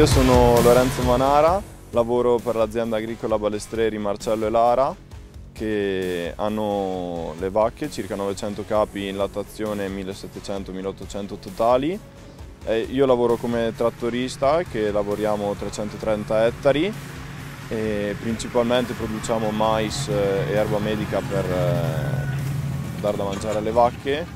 io sono Lorenzo Manara, lavoro per l'azienda agricola Balestreri Marcello e Lara che hanno le vacche, circa 900 capi in lattazione, 1700-1800 totali. E io lavoro come trattorista che lavoriamo 330 ettari e principalmente produciamo mais e erba medica per eh, dar da mangiare alle vacche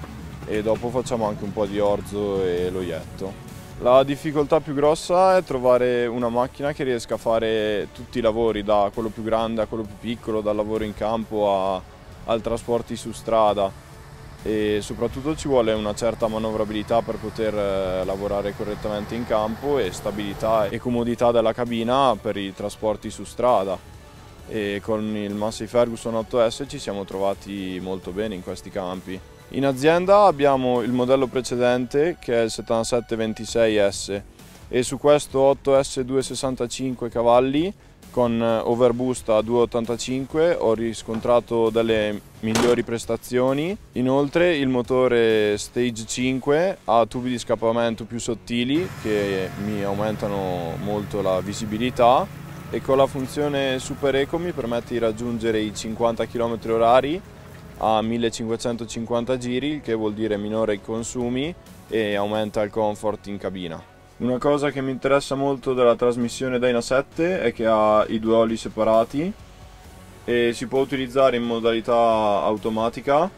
e dopo facciamo anche un po' di orzo e loietto. La difficoltà più grossa è trovare una macchina che riesca a fare tutti i lavori, da quello più grande a quello più piccolo, dal lavoro in campo a, al trasporti su strada e soprattutto ci vuole una certa manovrabilità per poter eh, lavorare correttamente in campo e stabilità e comodità della cabina per i trasporti su strada e con il Massey Ferguson 8S ci siamo trovati molto bene in questi campi. In azienda abbiamo il modello precedente che è il 7726S e su questo 8S 265 cavalli con overboost a 285 ho riscontrato delle migliori prestazioni. Inoltre il motore Stage 5 ha tubi di scappamento più sottili che mi aumentano molto la visibilità e con la funzione Super Eco mi permette di raggiungere i 50 km h a 1550 giri, che vuol dire minore consumi e aumenta il comfort in cabina. Una cosa che mi interessa molto della trasmissione Dyna 7 è che ha i due oli separati e si può utilizzare in modalità automatica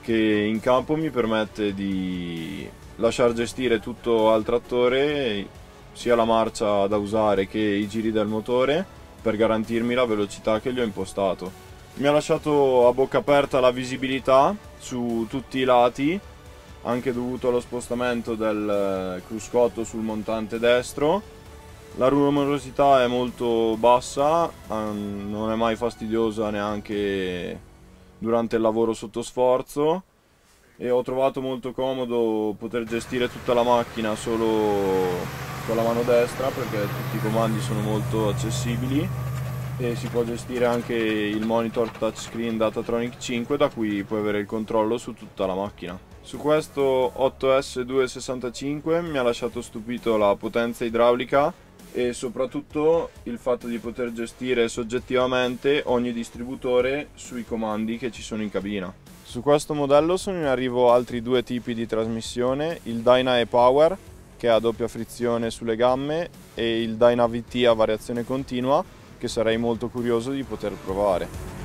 che in campo mi permette di lasciar gestire tutto al trattore sia la marcia da usare che i giri del motore per garantirmi la velocità che gli ho impostato. Mi ha lasciato a bocca aperta la visibilità su tutti i lati, anche dovuto allo spostamento del eh, cruscotto sul montante destro. La rumorosità è molto bassa, non è mai fastidiosa neanche durante il lavoro sotto sforzo e ho trovato molto comodo poter gestire tutta la macchina solo con la mano destra perché tutti i comandi sono molto accessibili e si può gestire anche il monitor touchscreen Datatronic 5 da cui puoi avere il controllo su tutta la macchina. Su questo 8S265 mi ha lasciato stupito la potenza idraulica e soprattutto il fatto di poter gestire soggettivamente ogni distributore sui comandi che ci sono in cabina. Su questo modello sono in arrivo altri due tipi di trasmissione, il Dyna e-Power che ha doppia frizione sulle gamme e il Dyna VT a variazione continua che sarei molto curioso di poter provare.